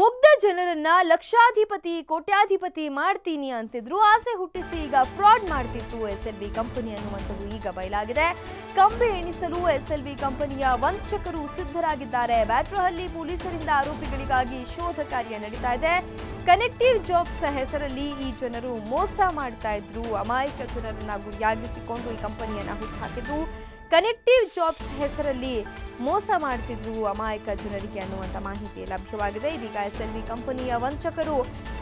ಮುಗ್ಧ ಜನರನ್ನ ಲಕ್ಷಾಧಿಪತಿ, ಕೋಟ್ಯಾಧಿಪತಿ ಮಾಡ್ತೀನಿ ಅಂತಿದ್ರು. ಆಸೆ ಹುಟ್ಟಿಸಿ ಈಗ ಫ್ರಾಡ್ ಮಾಡ್ತಿತ್ತು ಎಸ್ ಎಲ್ ಬಿ ಕಂಪನಿ ಅನ್ನುವಂಥದ್ದು ಈಗ ಬಯಲಾಗಿದೆ. ಕಂಬೆ ಎಣಿಸಲು ಎಸ್ ಎಲ್ ಬಿ ಕಂಪನಿಯ ವಂಚಕರು ಸಿದ್ಧರಾಗಿದ್ದಾರೆ. ಬ್ಯಾಟ್ರಹಳ್ಳಿ ಪೊಲೀಸರಿಂದ ಆರೋಪಿಗಳಿಗಾಗಿ ಶೋಧ ಕಾರ್ಯ ನಡೀತಾ ಇದೆ. ಕನೆಕ್ಟಿವ್ ಜಾಬ್ಸ್ ಹೆಸರಲ್ಲಿ ಈ ಜನರು ಮೋಸ ಮಾಡ್ತಾ ಇದ್ರು. ಅಮಾಯಕ ಜನರನ್ನ ಗುರಿಯಾಗಿಸಿಕೊಂಡು ಈ ಕಂಪನಿಯನ್ನ ಹುಟ್ಟುಹಾಕಿದ್ದು ಕನೆಕ್ಟಿವ್ ಜಾಬ್ಸ್ ಹೆಸರಲ್ಲಿ ಮೋಸ ಮಾಡ್ತಿದ್ರು ಅಮಾಯಕ ಜನರಿಗೆ ಅನ್ನುವಂಥ ಮಾಹಿತಿ ಲಭ್ಯವಾಗಿದೆ. ಇದೀಗ ಎಸ್ ಎಲ್ ವಿ ಕಂಪನಿಯ ವಂಚಕರು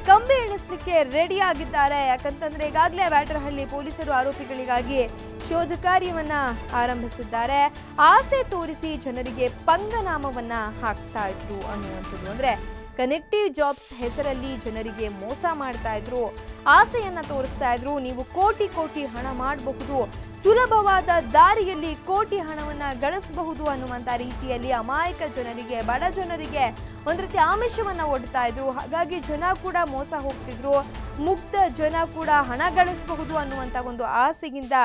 ಕಂಬಿ ಎಣಿಸಲಿಕ್ಕೆ ರೆಡಿ ಆಗಿದ್ದಾರೆ. ಯಾಕಂತಂದ್ರೆ ಈಗಾಗಲೇ ಬ್ಯಾಟರಹಳ್ಳಿ ಪೊಲೀಸರು ಆರೋಪಿಗಳಿಗಾಗಿ ಶೋಧ ಕಾರ್ಯವನ್ನ ಆರಂಭಿಸಿದ್ದಾರೆ. ಆಸೆ ತೋರಿಸಿ ಜನರಿಗೆ ಪಂಗನಾಮವನ್ನ ಹಾಕ್ತಾ ಇದ್ರು ಅನ್ನುವಂಥದ್ದು. ಅಂದ್ರೆ ಕನೆಕ್ಟಿವ್ ಜಾಬ್ಸ್ ಹೆಸರಲ್ಲಿ ಜನರಿಗೆ ಮೋಸ ಮಾಡ್ತಾ ಇದ್ರು. ಆಸೆಯನ್ನ ತೋರಿಸ್ತಾ ಇದ್ರು. ನೀವು ಕೋಟಿ ಕೋಟಿ ಹಣ ಮಾಡಬಹುದು. ಸುಲಭವಾದ ದಾರಿಯಲ್ಲಿ ಕೋಟಿ ಹಣವನ್ನ ಗಳಿಸಬಹುದು ಅನ್ನುವಂತ ರೀತಿಯಲ್ಲಿ ಅಮಾಯಕ ಜನರಿಗೆ, ಬಡ ಜನರಿಗೆ ಒಂದು ರೀತಿ ಆಮಿಷವನ್ನ ಒಡ್ತಾ ಇದ್ರು. ಹಾಗಾಗಿ ಜನ ಕೂಡ ಮೋಸ ಹೋಗ್ತಿದ್ರು. ಮುಗ್ಧ ಜನ ಕೂಡ ಹಣ ಗಳಿಸಬಹುದು ಅನ್ನುವಂತ ಒಂದು ಆಸೆಯಿಂದ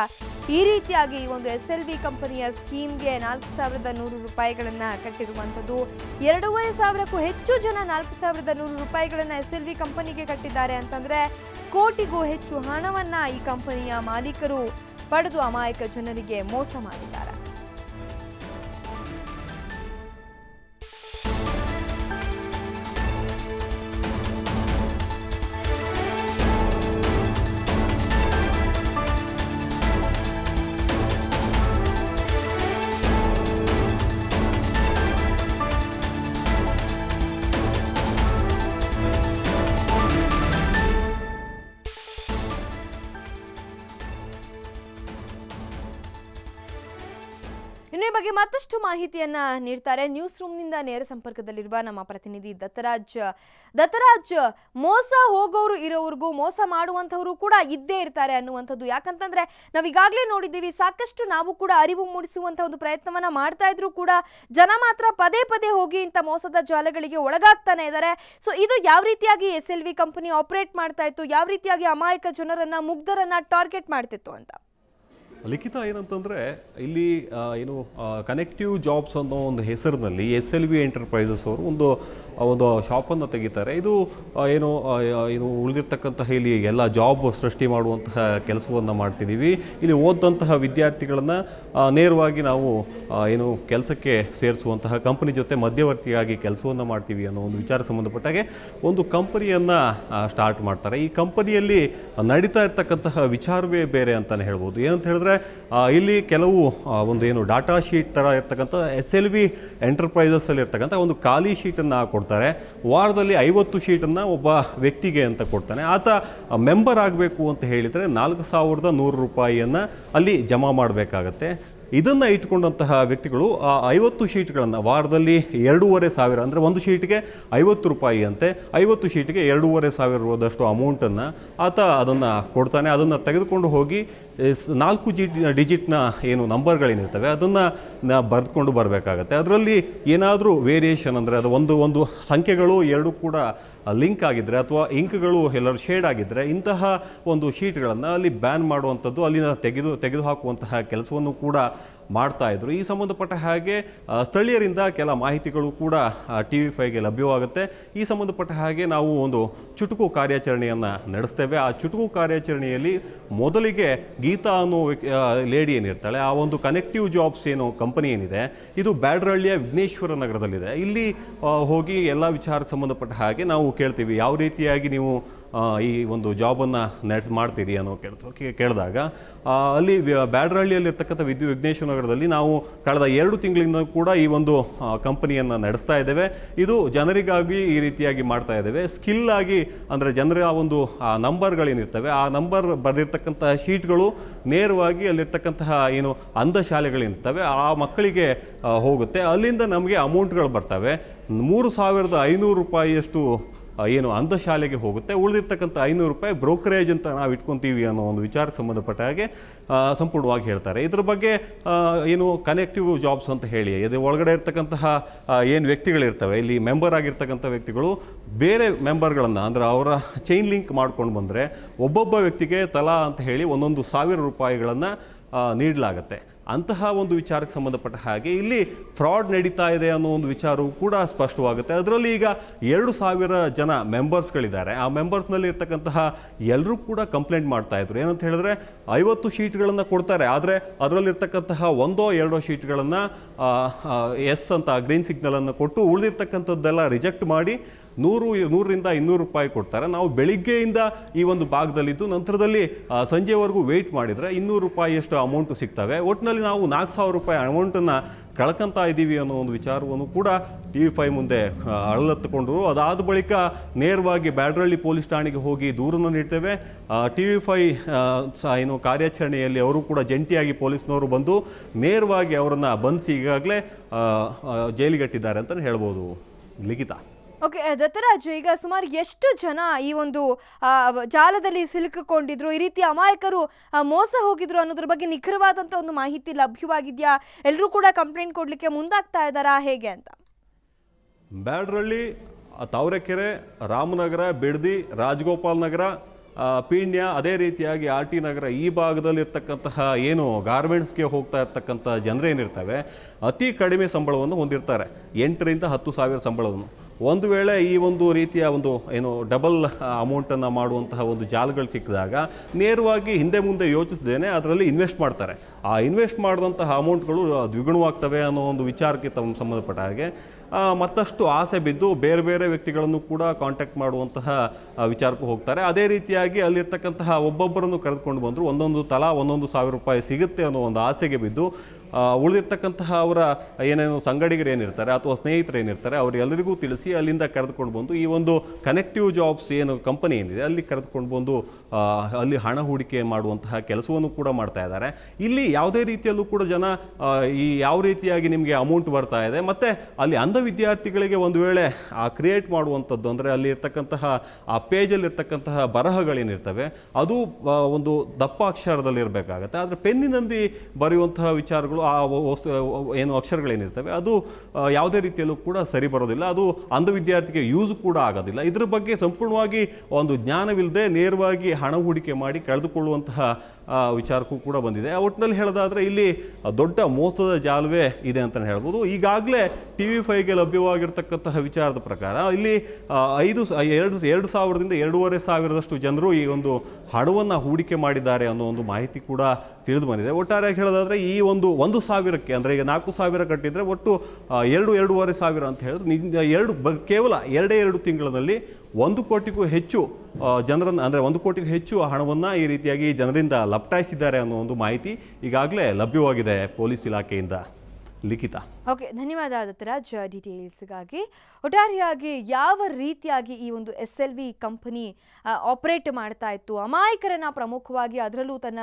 ಈ ರೀತಿಯಾಗಿ ಈ ಒಂದು ಎಸ್ ಎಲ್ ವಿ ಕಂಪನಿಯ ಸ್ಕೀಮ್ಗೆ ನಾಲ್ಕು ಸಾವಿರದ ನೂರು ರೂಪಾಯಿಗಳನ್ನ ಕಟ್ಟಿರುವಂಥದ್ದು. ಎರಡೂವರೆ ಸಾವಿರಕ್ಕೂ ಹೆಚ್ಚು ಜನ ನಾಲ್ಕು ಸಾವಿರದ ನೂರು ರೂಪಾಯಿಗಳನ್ನ ಎಸ್ ಎಲ್ ವಿ ಕಂಪನಿಗೆ ಕಟ್ಟಿದ್ದಾರೆ ಅಂತಂದ್ರೆ ಕೋಟಿಗೂ ಹೆಚ್ಚು ಹಣವನ್ನ ಈ ಕಂಪನಿಯ ಮಾಲೀಕರು ಪಡೆದು ಅಮಾಯಕ ಜನರಿಗೆ ಮೋಸ ಮಾಡಿದ್ದಾರೆ. ಬಗ್ಗೆ ಮತ್ತಷ್ಟು ಮಾಹಿತಿಯನ್ನ ನೀಡ್ತಾರೆ. ನ್ಯೂಸ್ ರೂಮ್ನಿಂದ ನೇರ ಸಂಪರ್ಕದಲ್ಲಿರುವ ನಮ್ಮ ಪ್ರತಿನಿಧಿ ದತ್ತರಾಜ್. ದತ್ತರಾಜ್, ಮೋಸ ಹೋಗೋರು ಇರೋವರೆಗೂ ಮೋಸ ಮಾಡುವಂಥವರು ಕೂಡ ಇದ್ದೇ ಇರ್ತಾರೆ ಅನ್ನುವಂಥದ್ದು. ಯಾಕಂತಂದ್ರೆ ನಾವು ಈಗಾಗಲೇ ನೋಡಿದ್ದೀವಿ, ಸಾಕಷ್ಟು ನಾವು ಕೂಡ ಅರಿವು ಮೂಡಿಸುವಂತ ಒಂದು ಪ್ರಯತ್ನವನ್ನ ಮಾಡ್ತಾ ಇದ್ರು ಕೂಡ ಜನ ಮಾತ್ರ ಪದೇ ಪದೇ ಹೋಗಿ ಇಂಥ ಮೋಸದ ಜಾಲಗಳಿಗೆ ಒಳಗಾಗ್ತಾನೆ ಇದ್ದಾರೆ ಸೊ ಇದು ಯಾವ ರೀತಿಯಾಗಿ S L V company operate ಮಾಡ್ತಾ ಇತ್ತು? ಯಾವ ರೀತಿಯಾಗಿ ಅಮಾಯಕ ಜನರನ್ನ, ಮುಗ್ಧರನ್ನ ಟಾರ್ಗೆಟ್ ಮಾಡ್ತಿತ್ತು ಅಂತ? ಲಿಖಿತ ಏನಂತಂದರೆ, ಇಲ್ಲಿ ಏನು ಕನೆಕ್ಟಿವ್ ಜಾಬ್ಸ್ ಅನ್ನೋ ಒಂದು ಹೆಸರಿನಲ್ಲಿ ಎಸ್ ಎಲ್ ವಿ ಎಂಟರ್ಪ್ರೈಸಸ್ ಅವರು ಒಂದು ಒಂದು ಶಾಪನ್ನು ತೆಗಿತಾರೆ. ಇದು ಏನು ಏನು ಉಳಿದಿರ್ತಕ್ಕಂತಹ ಇಲ್ಲಿ ಎಲ್ಲ ಜಾಬ್ ಸೃಷ್ಟಿ ಮಾಡುವಂತಹ ಕೆಲಸವನ್ನು ಮಾಡ್ತಿದ್ದೀವಿ. ಇಲ್ಲಿ ಓದಂತಹ ವಿದ್ಯಾರ್ಥಿಗಳನ್ನು ನೇರವಾಗಿ ನಾವು ಏನು ಕೆಲಸಕ್ಕೆ ಸೇರಿಸುವಂತಹ ಕಂಪನಿ ಜೊತೆ ಮಧ್ಯವರ್ತಿಯಾಗಿ ಕೆಲಸವನ್ನು ಮಾಡ್ತೀವಿ ಅನ್ನೋ ಒಂದು ವಿಚಾರ ಸಂಬಂಧಪಟ್ಟಾಗೆ ಒಂದು ಕಂಪನಿಯನ್ನು ಸ್ಟಾರ್ಟ್ ಮಾಡ್ತಾರೆ. ಈ ಕಂಪನಿಯಲ್ಲಿ ನಡೀತಾ ಇರ್ತಕ್ಕಂತಹ ವಿಚಾರವೇ ಬೇರೆ ಅಂತಲೇ ಹೇಳ್ಬೋದು. ಏನಂತ ಹೇಳಿದ್ರೆ ಇಲ್ಲಿ ಕೆಲವು ಒಂದು ಏನು ಡಾಟಾ ಶೀಟ್ ಥರ ಇರ್ತಕ್ಕಂಥ ಎಸ್ ಎಲ್ ವಿ ಎಂಟರ್ಪ್ರೈಸಸ್ಸಲ್ಲಿ ಇರ್ತಕ್ಕಂಥ ಒಂದು ಖಾಲಿ ಶೀಟನ್ನು ಕೊಡ್ತಾರೆ. ವಾರದಲ್ಲಿ ಐವತ್ತು ಶೀಟನ್ನು ಒಬ್ಬ ವ್ಯಕ್ತಿಗೆ ಅಂತ ಕೊಡ್ತಾನೆ. ಆತ ಮೆಂಬರ್ ಆಗಬೇಕು ಅಂತ ಹೇಳಿದರೆ ನಾಲ್ಕು ಸಾವಿರದ ನೂರು ರೂಪಾಯಿಯನ್ನು ಅಲ್ಲಿ ಜಮಾ ಮಾಡಬೇಕಾಗತ್ತೆ. ಇದನ್ನು ಇಟ್ಕೊಂಡಂತಹ ವ್ಯಕ್ತಿಗಳು, ಆ, ಐವತ್ತು ಶೀಟ್ಗಳನ್ನು ವಾರದಲ್ಲಿ ಎರಡೂವರೆ ಸಾವಿರ, ಅಂದರೆ ಒಂದು ಶೀಟಿಗೆ ಐವತ್ತು ರೂಪಾಯಿ ಅಂತೆ ಐವತ್ತು ಶೀಟಿಗೆ ಎರಡೂವರೆ ಸಾವಿರದಷ್ಟು ಅಮೌಂಟನ್ನು ಆತ ಅದನ್ನು ಕೊಡ್ತಾನೆ. ಅದನ್ನು ತೆಗೆದುಕೊಂಡು ಹೋಗಿ ನಾಲ್ಕು ಜಿ, ಡಿಜಿಟ್ನ ಏನು ನಂಬರ್ಗಳೇನಿರ್ತವೆ, ಅದನ್ನು ಬರೆದುಕೊಂಡು ಬರಬೇಕಾಗತ್ತೆ. ಅದರಲ್ಲಿ ಏನಾದರೂ ವೇರಿಯೇಷನ್ ಅಂದರೆ ಅದು ಒಂದು ಒಂದು ಸಂಖ್ಯೆಗಳು ಎರಡು ಕೂಡ ಲಿಂಕ್ ಆಗಿದ್ದರೆ ಅಥವಾ ಇಂಕ್ಗಳು ಎಲ್ಲರೂ ಶೇಡ್ ಆಗಿದ್ದರೆ ಇಂತಹ ಒಂದು ಶೀಟ್ಗಳನ್ನು ಅಲ್ಲಿ ಬ್ಯಾನ್ ಮಾಡುವಂಥದ್ದು ಅಲ್ಲಿನ ತೆಗೆದು, ತೆಗೆದುಹಾಕುವಂತಹ ಕೆಲಸವನ್ನು ಕೂಡ ಮಾಡ್ತಾ ಇದ್ರು. ಈ ಸಂಬಂಧಪಟ್ಟ ಹಾಗೆ ಸ್ಥಳೀಯರಿಂದ ಕೆಲ ಮಾಹಿತಿಗಳು ಕೂಡ ಟಿ ವಿ ಫೈಗೆ ಲಭ್ಯವಾಗುತ್ತೆ. ಈ ಸಂಬಂಧಪಟ್ಟ ಹಾಗೆ ನಾವು ಒಂದು ಚುಟುಕು ಕಾರ್ಯಾಚರಣೆಯನ್ನು ನಡೆಸ್ತೇವೆ. ಆ ಚುಟುಕು ಕಾರ್ಯಾಚರಣೆಯಲ್ಲಿ ಮೊದಲಿಗೆ ಗೀತಾ ಅನ್ನೋ ಲೇಡಿ ಏನಿರ್ತಾಳೆ, ಆ ಒಂದು ಕನೆಕ್ಟಿವ್ ಜಾಬ್ಸ್ ಏನು ಕಂಪನಿ ಏನಿದೆ, ಇದು ಬ್ಯಾಡ್ರಹಳ್ಳಿಯ ವಿಘ್ನೇಶ್ವರ ನಗರದಲ್ಲಿದೆ. ಇಲ್ಲಿ ಹೋಗಿ ಎಲ್ಲ ವಿಚಾರಕ್ಕೆ ಸಂಬಂಧಪಟ್ಟ ಹಾಗೆ ನಾವು ಕೇಳ್ತೀವಿ. ಯಾವ ರೀತಿಯಾಗಿ ನೀವು ಈ ಒಂದು ಜಾಬನ್ನು ನಡೆಸ್ ಮಾಡ್ತೀರಿ ಅನ್ನೋ ಕೇಳ್ತು ಕೇಳಿದಾಗ ಅಲ್ಲಿ ಬ್ಯಾಡ್ರಹಳ್ಳಿಯಲ್ಲಿರ್ತಕ್ಕಂಥ ವಿದ್ಯು ವಿಘ್ನೇಶ್ವರ ನಗರದಲ್ಲಿ ನಾವು ಕಳೆದ ಎರಡು ತಿಂಗಳಿಂದ ಕೂಡ ಈ ಒಂದು ಕಂಪನಿಯನ್ನು ನಡೆಸ್ತಾ ಇದ್ದೇವೆ. ಇದು ಜನರಿಗಾಗಿ ಈ ರೀತಿಯಾಗಿ ಮಾಡ್ತಾ ಇದ್ದೇವೆ. ಸ್ಕಿಲ್ ಆಗಿ, ಅಂದರೆ ಜನರ ಆ ಒಂದು, ಆ, ನಂಬರ್ಗಳೇನಿರ್ತವೆ, ಆ ನಂಬರ್ ಬರೆದಿರ್ತಕ್ಕಂತಹ ಶೀಟ್ಗಳು ನೇರವಾಗಿ ಅಲ್ಲಿರ್ತಕ್ಕಂತಹ, ಏನು ಅಂಧ ಶಾಲೆಗಳಿರ್ತವೆ ಆ ಮಕ್ಕಳಿಗೆ ಹೋಗುತ್ತೆ. ಅಲ್ಲಿಂದ ನಮಗೆ ಅಮೌಂಟ್ಗಳು ಬರ್ತವೆ. ಮೂರು ಸಾವಿರದ ಐನೂರು ರೂಪಾಯಿಯಷ್ಟು ಏನು ಅಂಧ ಶಾಲೆಗೆ ಹೋಗುತ್ತೆ. ಉಳಿದಿರ್ತಕ್ಕಂಥ ಐನೂರು ರೂಪಾಯಿ ಬ್ರೋಕರೇಜ್ ಅಂತ ನಾವು ಇಟ್ಕೊತೀವಿ ಅನ್ನೋ ಒಂದು ವಿಚಾರಕ್ಕೆ ಸಂಬಂಧಪಟ್ಟ ಹಾಗೆ ಸಂಪೂರ್ಣವಾಗಿ ಹೇಳ್ತಾರೆ. ಇದ್ರ ಬಗ್ಗೆ ಏನು ಕನೆಕ್ಟಿವ್ ಜಾಬ್ಸ್ ಅಂತ ಹೇಳಿ, ಇದು ಒಳಗಡೆ ಇರ್ತಕ್ಕಂತಹ ಏನು ವ್ಯಕ್ತಿಗಳಿರ್ತವೆ ಇಲ್ಲಿ ಮೆಂಬರ್ ಆಗಿರ್ತಕ್ಕಂಥ ವ್ಯಕ್ತಿಗಳು, ಬೇರೆ ಮೆಂಬರ್ಗಳನ್ನು ಅಂದರೆ ಅವರ ಚೈನ್ ಲಿಂಕ್ ಮಾಡ್ಕೊಂಡು ಬಂದರೆ, ಒಬ್ಬೊಬ್ಬ ವ್ಯಕ್ತಿಗೆ ತಲಾ ಅಂತ ಹೇಳಿ ಒಂದೊಂದು ಸಾವಿರ ರೂಪಾಯಿಗಳನ್ನು ನೀಡಲಾಗತ್ತೆ. ಅಂತಹ ಒಂದು ವಿಚಾರಕ್ಕೆ ಸಂಬಂಧಪಟ್ಟ ಹಾಗೆ ಇಲ್ಲಿ ಫ್ರಾಡ್ ನಡೀತಾ ಇದೆ ಅನ್ನೋ ಒಂದು ವಿಚಾರವು ಕೂಡ ಸ್ಪಷ್ಟವಾಗುತ್ತೆ. ಅದರಲ್ಲಿ ಈಗ ಎರಡು ಸಾವಿರ ಜನ ಮೆಂಬರ್ಸ್ಗಳಿದ್ದಾರೆ. ಆ ಮೆಂಬರ್ಸ್ನಲ್ಲಿ ಇರ್ತಕ್ಕಂತಹ ಎಲ್ಲರೂ ಕೂಡ ಕಂಪ್ಲೇಂಟ್ ಮಾಡ್ತಾ ಇದ್ರು. ಏನಂತ ಹೇಳಿದ್ರೆ ಐವತ್ತು ಶೀಟ್ಗಳನ್ನು ಕೊಡ್ತಾರೆ. ಆದರೆ ಅದರಲ್ಲಿರ್ತಕ್ಕಂತಹ ಒಂದೋ ಎರಡೋ ಶೀಟ್ಗಳನ್ನು ಎಸ್ ಅಂತ ಗ್ರೀನ್ ಸಿಗ್ನಲನ್ನು ಕೊಟ್ಟು ಉಳಿದಿರ್ತಕ್ಕಂಥದ್ದೆಲ್ಲ ರಿಜೆಕ್ಟ್ ಮಾಡಿ ನೂರು, ನೂರರಿಂದ ಇನ್ನೂರು ರೂಪಾಯಿ ಕೊಡ್ತಾರೆ. ನಾವು ಬೆಳಿಗ್ಗೆಯಿಂದ ಈ ಒಂದು ಭಾಗದಲ್ಲಿದ್ದು ನಂತರದಲ್ಲಿ ಸಂಜೆವರೆಗೂ ವೆಯ್ಟ್ ಮಾಡಿದರೆ ಇನ್ನೂರು ರೂಪಾಯಿಯಷ್ಟು ಅಮೌಂಟು ಸಿಗ್ತವೆ. ಒಟ್ಟಿನಲ್ಲಿ ನಾವು ನಾಲ್ಕು ಸಾವಿರ ರೂಪಾಯಿ ಅಮೌಂಟನ್ನು ಕಳ್ಕೊಂತಾ ಇದ್ದೀವಿ ಅನ್ನೋ ಒಂದು ವಿಚಾರವನ್ನು ಕೂಡ ಟಿ ವಿ ಫೈ ಮುಂದೆ ಅಳಲತ್ತುಕೊಂಡರು. ಅದಾದ ಬಳಿಕ ನೇರವಾಗಿ ಬ್ಯಾಡ್ರಳ್ಳಿ ಪೊಲೀಸ್ ಠಾಣೆಗೆ ಹೋಗಿ ದೂರನ್ನು ನೀಡ್ತೇವೆ. ಟಿ ವಿ ಫೈ ಏನು ಕಾರ್ಯಾಚರಣೆಯಲ್ಲಿ ಅವರು ಕೂಡ ಜಂಟಿಯಾಗಿ ಪೊಲೀಸ್ನವರು ಬಂದು ನೇರವಾಗಿ ಅವರನ್ನು ಬಂಧಿಸಿ ಈಗಾಗಲೇ ಜೈಲಿಗಟ್ಟಿದ್ದಾರೆ ಅಂತಲೇ ಹೇಳ್ಬೋದು. ಲಿಖಿತ. ಓಕೆ ದತ್ತರಾಜು, ಈಗ ಸುಮಾರು ಎಷ್ಟು ಜನ ಈ ಒಂದು ಜಾಲದಲ್ಲಿ ಸಿಲುಕಿಕೊಂಡಿದ್ರು, ಈ ರೀತಿ ಅಮಾಯಕರು ಮೋಸ ಹೋಗಿದ್ರು ಅನ್ನೋದ್ರ ಬಗ್ಗೆ ನಿಖರವಾದಂಥ ಒಂದು ಮಾಹಿತಿ ಲಭ್ಯವಾಗಿದೆಯಾ? ಎಲ್ಲರೂ ಕೂಡ ಕಂಪ್ಲೇಂಟ್ ಕೊಡಲಿಕ್ಕೆ ಮುಂದಾಗ್ತಾ ಇದ್ದಾರಾ? ಹೇಗೆ ಅಂತ? ಬ್ಯಾಡ್ರಳ್ಳಿ, ತಾವರೆಕೆರೆ, ರಾಮನಗರ, ಬಿಡದಿ, ರಾಜಗೋಪಾಲ್ ನಗರ ಪೀಣ್ಯ, ಅದೇ ರೀತಿಯಾಗಿ ಆರ್ ಟಿ ನಗರ ಈ ಭಾಗದಲ್ಲಿರ್ತಕ್ಕಂತಹ ಏನು ಗಾರ್ಮೆಂಟ್ಸ್ಗೆ ಹೋಗ್ತಾ ಇರ್ತಕ್ಕಂಥ ಜನರೇನಿರ್ತವೆ, ಅತಿ ಕಡಿಮೆ ಸಂಬಳವನ್ನು ಹೊಂದಿರ್ತಾರೆ. ಎಂಟರಿಂದ ಹತ್ತು ಸಾವಿರ ಸಂಬಳವನ್ನು. ಒಂದು ವೇಳೆ ಈ ಒಂದು ರೀತಿಯ ಒಂದು, ಏನು ಡಬಲ್ ಅಮೌಂಟನ್ನು ಮಾಡುವಂತಹ ಒಂದು ಜಾಲಗಳು ಸಿಕ್ಕಿದಾಗ ನೇರವಾಗಿ ಹಿಂದೆ ಮುಂದೆ ಯೋಚಿಸದೇನೆ ಅದರಲ್ಲಿ ಇನ್ವೆಸ್ಟ್ ಮಾಡ್ತಾರೆ. ಆ ಇನ್ವೆಸ್ಟ್ ಮಾಡಿದಂತಹ ಅಮೌಂಟ್ಗಳು ದ್ವಿಗುಣವಾಗ್ತವೆ ಅನ್ನೋ ಒಂದು ವಿಚಾರಕ್ಕೆ ತಮ್ಮ ಸಂಬಂಧಪಟ್ಟ ಹಾಗೆ ಮತ್ತಷ್ಟು ಆಸೆ ಬಿದ್ದು ಬೇರೆ ಬೇರೆ ವ್ಯಕ್ತಿಗಳನ್ನು ಕೂಡ ಕಾಂಟ್ಯಾಕ್ಟ್ ಮಾಡುವಂತಹ ವಿಚಾರಕ್ಕೂ ಹೋಗ್ತಾರೆ. ಅದೇ ರೀತಿಯಾಗಿ ಅಲ್ಲಿರ್ತಕ್ಕಂತಹ ಒಬ್ಬೊಬ್ಬರನ್ನು ಕರೆದುಕೊಂಡು ಬಂದರು. ಒಂದೊಂದು ತಲಾ ಒಂದೊಂದು ಸಾವಿರ ರೂಪಾಯಿ ಸಿಗುತ್ತೆ ಅನ್ನೋ ಒಂದು ಆಸೆಗೆ ಬಿದ್ದು ಉಳಿದಿರ್ತಕ್ಕಂತಹ ಅವರ ಏನೇನು ಸಂಗಡಿಗರು ಏನಿರ್ತಾರೆ ಅಥವಾ ಸ್ನೇಹಿತರು ಏನಿರ್ತಾರೆ ಅವರೆಲ್ಲರಿಗೂ ತಿಳಿಸಿ ಅಲ್ಲಿಂದ ಕರೆದುಕೊಂಡು ಬಂದು ಈ ಒಂದು ಕನೆಕ್ಟಿವ್ ಜಾಬ್ಸ್ ಏನು ಕಂಪನಿ ಏನಿದೆ, ಅಲ್ಲಿ ಕರೆದುಕೊಂಡು ಬಂದು ಅಲ್ಲಿ ಹಣ ಹೂಡಿಕೆ ಮಾಡುವಂತಹ ಕೆಲಸವನ್ನು ಕೂಡ ಮಾಡ್ತಾ ಇದ್ದಾರೆ. ಇಲ್ಲಿ ಯಾವುದೇ ರೀತಿಯಲ್ಲೂ ಕೂಡ ಜನ ಈ ಯಾವ ರೀತಿಯಾಗಿ ನಿಮಗೆ ಅಮೌಂಟ್ ಬರ್ತಾ ಇದೆ, ಮತ್ತು ಅಲ್ಲಿ ಅಂಧ ವಿದ್ಯಾರ್ಥಿಗಳಿಗೆ ಒಂದು ವೇಳೆ, ಆ ಕ್ರಿಯೇಟ್ ಮಾಡುವಂಥದ್ದು ಅಂದರೆ ಅಲ್ಲಿ ಇರ್ತಕ್ಕಂತಹ, ಆ ಪೇಜಲ್ಲಿರ್ತಕ್ಕಂತಹ ಬರಹಗಳೇನಿರ್ತವೆ, ಅದು ಒಂದು ದಪ್ಪ ಅಕ್ಷರದಲ್ಲಿ ಇರಬೇಕಾಗತ್ತೆ ಆದರೆ ಪೆನ್ನಿನಲ್ಲಿ ಬರೆಯುವಂತಹ ವಿಚಾರಗಳು ಆ ವಸ್ತು ಏನು ಅಕ್ಷರಗಳೇನಿರ್ತವೆ, ಅದು ಯಾವುದೇ ರೀತಿಯಲ್ಲೂ ಕೂಡ ಸರಿ ಬರೋದಿಲ್ಲ. ಅದು ಅಂಧ ವಿದ್ಯಾರ್ಥಿಗೆ ಯೂಸ್ ಕೂಡ ಆಗೋದಿಲ್ಲ. ಇದ್ರ ಬಗ್ಗೆ ಸಂಪೂರ್ಣವಾಗಿ ಒಂದು ಜ್ಞಾನವಿಲ್ಲದೆ ನೇರವಾಗಿ ಹಣ ಹೂಡಿಕೆ ಮಾಡಿ ಕಳೆದುಕೊಳ್ಳುವಂತಹ ವಿಚಾರಕ್ಕೂ ಕೂಡ ಬಂದಿದೆ. ಒಟ್ಟಿನಲ್ಲಿ ಹೇಳೋದಾದರೆ ಇಲ್ಲಿ ದೊಡ್ಡ ಮೋಸದ ಜಾಲವೇ ಇದೆ ಅಂತಲೇ ಹೇಳ್ಬೋದು. ಈಗಾಗಲೇ ಟಿ ವಿ ಫೈವ್ಗೆ ಲಭ್ಯವಾಗಿರ್ತಕ್ಕಂತಹ ವಿಚಾರದ ಪ್ರಕಾರ ಇಲ್ಲಿ ಐದು ಎರಡು ಎರಡು ಸಾವಿರದಿಂದ ಎರಡೂವರೆ ಸಾವಿರದಷ್ಟು ಜನರು ಈ ಒಂದು ಹಣವನ್ನು ಹೂಡಿಕೆ ಮಾಡಿದ್ದಾರೆ ಅನ್ನೋ ಒಂದು ಮಾಹಿತಿ ಕೂಡ ತಿಳಿದು ಬಂದಿದೆ. ಒಟ್ಟಾರೆಯಾಗಿ ಹೇಳೋದಾದರೆ ಈ ಒಂದು ಒಂದು ಸಾವಿರಕ್ಕೆ, ಅಂದರೆ ಈಗ ನಾಲ್ಕು ಸಾವಿರ ಕಟ್ಟಿದರೆ ಒಟ್ಟು ಎರಡು, ಎರಡೂವರೆ ಸಾವಿರ ಅಂತ ಹೇಳಿದ್ರೆ ಎರಡು ಬ, ಕೇವಲ ಎರಡೇ ಎರಡು ತಿಂಗಳಲ್ಲಿ ಒಂದು ಕೋಟಿಗೂ ಹೆಚ್ಚು ಜನರನ್ನು, ಅಂದರೆ ಒಂದು ಕೋಟಿಗೂ ಹೆಚ್ಚು ಹಣವನ್ನು ಈ ರೀತಿಯಾಗಿ ಜನರಿಂದ ಲಪ್ಟಾಯಿಸಿದ್ದಾರೆ ಅನ್ನೋ ಒಂದು ಮಾಹಿತಿ ಈಗಾಗಲೇ ಲಭ್ಯವಾಗಿದೆ ಪೊಲೀಸ್ ಇಲಾಖೆಯಿಂದ. ಲಿಖಿತ. ಓಕೆ ಧನ್ಯವಾದ ದತ್ತರಾಜ್ ಡೀಟೇಲ್ಸ್ಗಾಗಿ ಒಟ್ಟಾರೆಯಾಗಿ ಯಾವ ರೀತಿಯಾಗಿ ಈ ಒಂದು S L V company operate ಮಾಡ್ತಾ ಇತ್ತು? ಅಮಾಯಕರನ್ನು ಪ್ರಮುಖವಾಗಿ ಅದರಲ್ಲೂ ತನ್ನ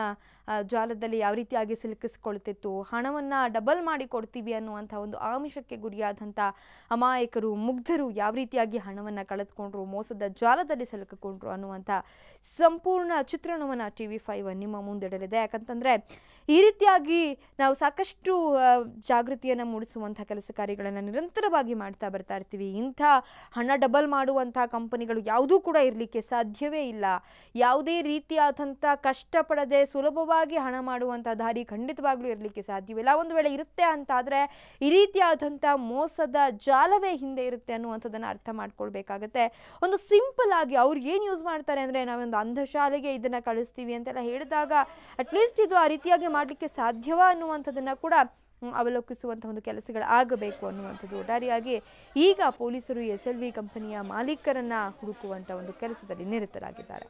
ಜಾಲದಲ್ಲಿ ಯಾವ ರೀತಿಯಾಗಿ ಸಿಲುಕಿಸಿಕೊಳ್ತಿತ್ತು ಹಣವನ್ನು ಡಬಲ್ ಮಾಡಿ ಕೊಡ್ತೀವಿ ಅನ್ನುವಂಥ ಒಂದು ಆಮಿಷಕ್ಕೆ ಗುರಿಯಾದಂಥ ಅಮಾಯಕರು, ಮುಗ್ಧರು ಯಾವ ರೀತಿಯಾಗಿ ಹಣವನ್ನು ಕಳೆದುಕೊಂಡ್ರು, ಮೋಸದ ಜಾಲದಲ್ಲಿ ಸಿಲುಕಿಕೊಂಡ್ರು ಅನ್ನುವಂಥ ಸಂಪೂರ್ಣ ಚಿತ್ರಣವನ್ನು ಟಿ ವಿ ಫೈವ್ ನಿಮ್ಮ ಮುಂದಿಡಲಿದೆ. ಯಾಕಂತಂದರೆ ಈ ರೀತಿಯಾಗಿ ನಾವು ಸಾಕಷ್ಟು ಜಾಗೃತಿಯನ್ನು ಮೂಡಿಸುವಂಥ ಕೆಲಸ ಕಾರ್ಯಗಳನ್ನು ನಿರಂತರವಾಗಿ ಮಾಡ್ತಾ ಬರ್ತಾ ಇರ್ತೀವಿ. ಇಂಥ ಹಣ ಡಬಲ್ ಮಾಡುವಂಥ ಕಂಪನಿಗಳು ಯಾವುದೂ ಕೂಡ ಇರಲಿಕ್ಕೆ ಸಾಧ್ಯವೇ ಇಲ್ಲ. ಯಾವುದೇ ರೀತಿಯಾದಂಥ ಕಷ್ಟಪಡದೆ ಸುಲಭವಾಗಿ ಹಣ ಮಾಡುವಂಥ ದಾರಿ ಖಂಡಿತವಾಗ್ಲೂ ಇರಲಿಕ್ಕೆ ಸಾಧ್ಯವಿಲ್ಲ. ಒಂದು ವೇಳೆ ಇರುತ್ತೆ ಅಂತಾದರೆ ಈ ರೀತಿಯಾದಂಥ ಮೋಸದ ಜಾಲವೇ ಹಿಂದೆ ಇರುತ್ತೆ ಅನ್ನುವಂಥದ್ದನ್ನು ಅರ್ಥ ಮಾಡ್ಕೊಳ್ಬೇಕಾಗತ್ತೆ. ಒಂದು ಸಿಂಪಲ್ ಆಗಿ ಅವ್ರು ಏನು ಯೂಸ್ ಮಾಡ್ತಾರೆ ಅಂದರೆ ನಾವೊಂದು ಅಂಧಶಾಲೆಗೆ ಇದನ್ನು ಕಳಿಸ್ತೀವಿ ಅಂತೆಲ್ಲ ಹೇಳಿದಾಗ ಅಟ್ಲೀಸ್ಟ್ ಇದು ಆ ರೀತಿಯಾಗಿ ಮಾಡಲಿಕ್ಕೆ ಸಾಧ್ಯವಾ ಅನ್ನುವಂಥದ್ದನ್ನು ಕೂಡ ಅವಲೋಕಿಸುವಂಥ ಒಂದು ಕೆಲಸಗಳು ಆಗಬೇಕು ಅನ್ನುವಂಥದ್ದು ಒಟ್ಟಾರೆಯಾಗಿ ಈಗ ಪೊಲೀಸರು ಎಸ್ ಎಲ್ ವಿ ಕಂಪನಿಯ ಮಾಲೀಕರನ್ನ ಹುಡುಕುವಂಥ ಒಂದು ಕೆಲಸದಲ್ಲಿ ನಿರತರಾಗಿದ್ದಾರೆ.